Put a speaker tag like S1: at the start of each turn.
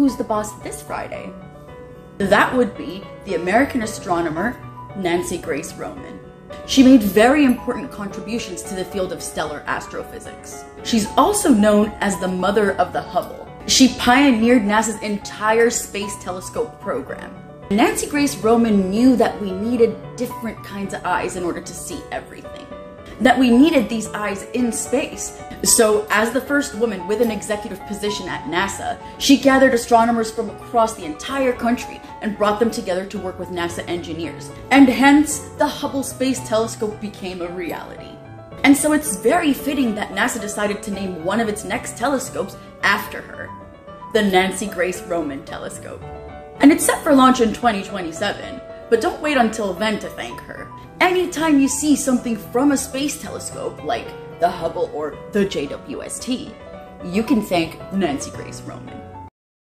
S1: who's the boss this Friday? That would be the American astronomer Nancy Grace Roman. She made very important contributions to the field of stellar astrophysics. She's also known as the mother of the Hubble. She pioneered NASA's entire Space Telescope program. Nancy Grace Roman knew that we needed different kinds of eyes in order to see everything. That we needed these eyes in space. So, as the first woman with an executive position at NASA, she gathered astronomers from across the entire country and brought them together to work with NASA engineers. And hence, the Hubble Space Telescope became a reality. And so it's very fitting that NASA decided to name one of its next telescopes after her the Nancy Grace Roman Telescope. And it's set for launch in 2027, but don't wait until then to thank her. Anytime you see something from a space telescope, like the Hubble or the JWST, you can thank Nancy Grace Roman.